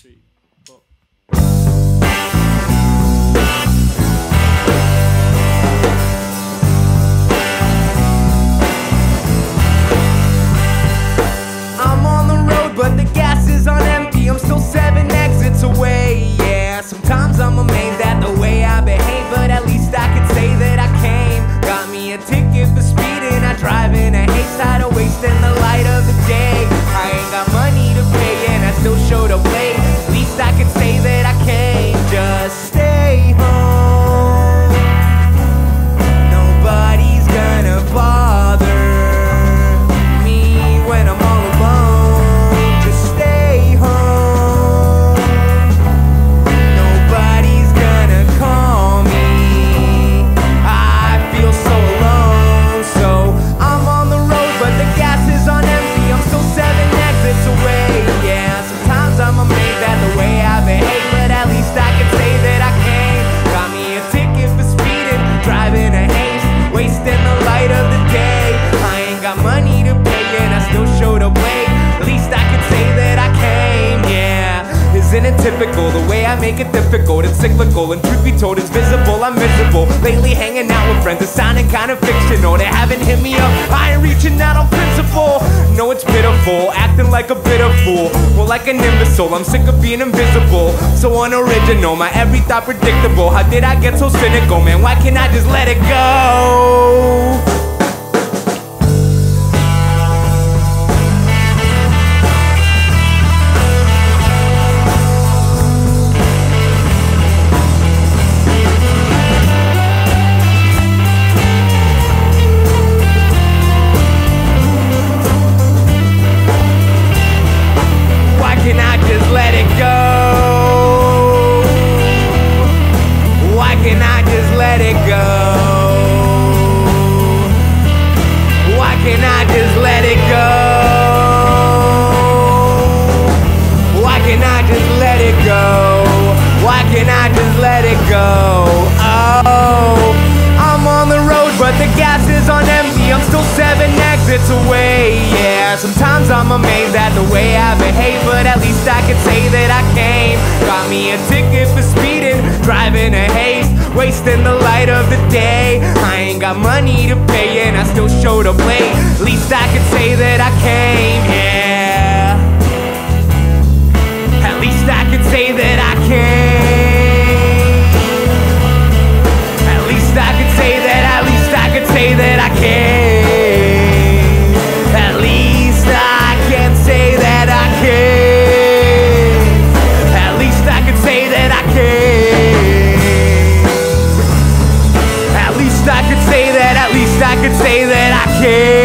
three, the light of the day. I ain't got money to pay, and I still showed up late. At least I can say that I came. Yeah. Isn't it typical the way I make it difficult? It's cyclical, and truth be told, it's visible. I'm miserable. Lately, hanging out with friends is sounding kind of fictional. They haven't hit me up. I ain't reaching out on principle. No, it's pitiful, acting like a bitter fool. Well, like an imbecile, I'm sick of being invisible. So unoriginal, my every thought predictable. How did I get so cynical, man? Why can't I just let it go? Can't I just let it go? Why can't I just let it go? Why can't I just let it go? Why can't I just let it go? Oh, I'm on the road, but the gas is on empty. I'm still seven exits away. Yeah, sometimes I'm amazed at the way I behave, but haste, wasting the light of the day. I ain't got money to pay, and I still showed up late. Least I can say that I. Yeah. 天。